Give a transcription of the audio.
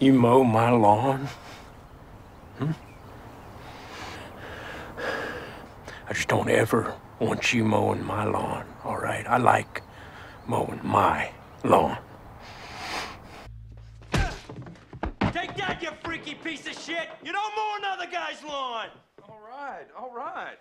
You mow my lawn? Hmm? I just don't ever want you mowing my lawn, all right? I like mowing my lawn. Take that, you freaky piece of shit! You don't mow another guy's lawn! All right, all right.